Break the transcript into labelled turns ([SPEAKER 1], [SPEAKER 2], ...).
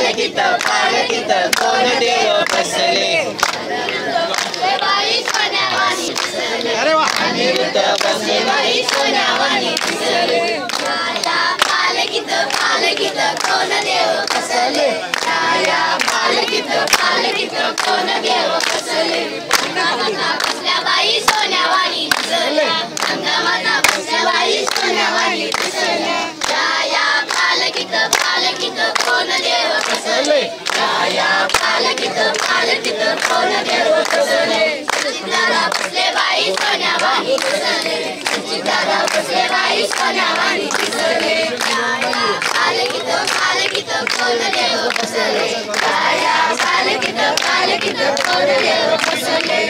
[SPEAKER 1] पालकित पालकित कोण देव बसले अनिरुद्ध बसले
[SPEAKER 2] बाई सोन्यावानी दिसले कोण देव बसले छाया पालकित पालकित कोण देव बसले पालकित पालकित कोण देव बसले चितारा बसले बाई सोन्यावानी दिसले चितारा बसले बाई सोन्यावानी दिसले छाया पालकित पालकित कोण देव बसले छाया पालकित पालकित कोण देव बसले